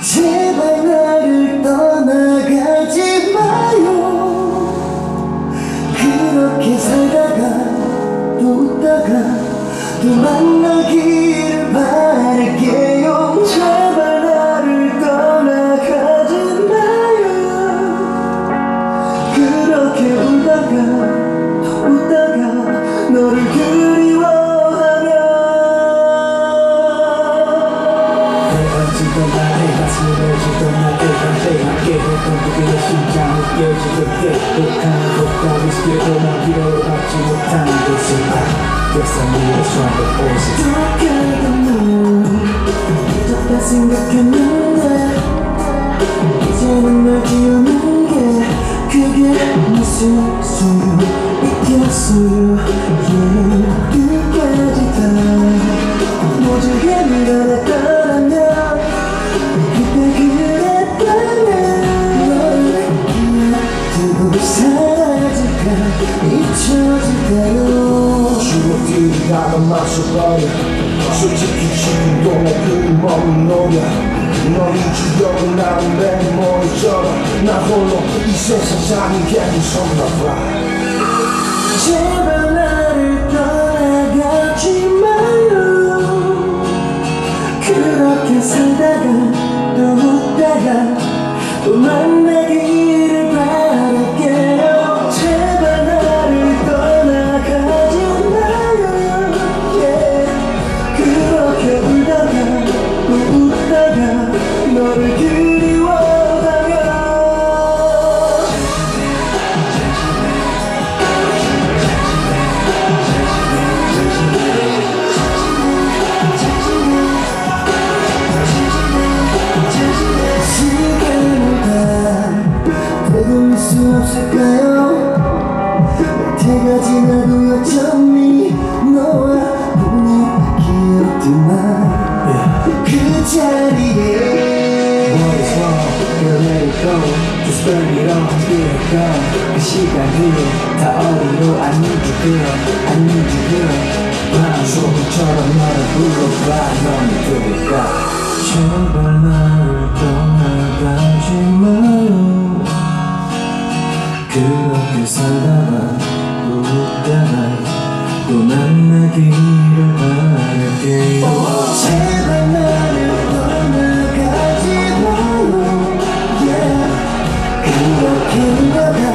제발 나를 떠나가지 마요. 그렇게 살다가 또 웃다가 또 만나기를 바랄게요. 제발 나를 떠나가지 마요. 그렇게 울다가 또 웃다가 너를 그리워하며 주던 나의 밤에 함께 했던 그의 심장을 깨지던 때 독한 독감이 스피드로 난 위로를 받지 못한 Guess I need a stronger voice 똑같은 너 잊었다 생각했는데 이제는 널 지우는 게 그게 무슨 소용 있겠어요 yeah. 마셔버려 솔직히 내 그림없는 노래 너의 주역은 나는 내 머리처럼 나 홀로 이 세상 사는 게 무섭나 봐 제발 나를 떠나가지 마요. 그렇게 살다가 또 웃다가 또 만나 때가 지나도 여전히 너와 보낸 기억들만 그 자리에 What is wrong? Girl let it go Just burn it all Yeah girl 그 시간이 다 어디로 I need you girl I need you girl 방송처럼 너를 불러봐 넌 들을까 제발 나를 떠나가지 마요 그렇게 살다가 않을까 또 만나기를 바랄게 제발 나를 말고 yeah. 그렇게 너가